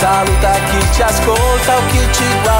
Saluta que te ascolta, é o que te guarda.